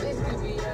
This could be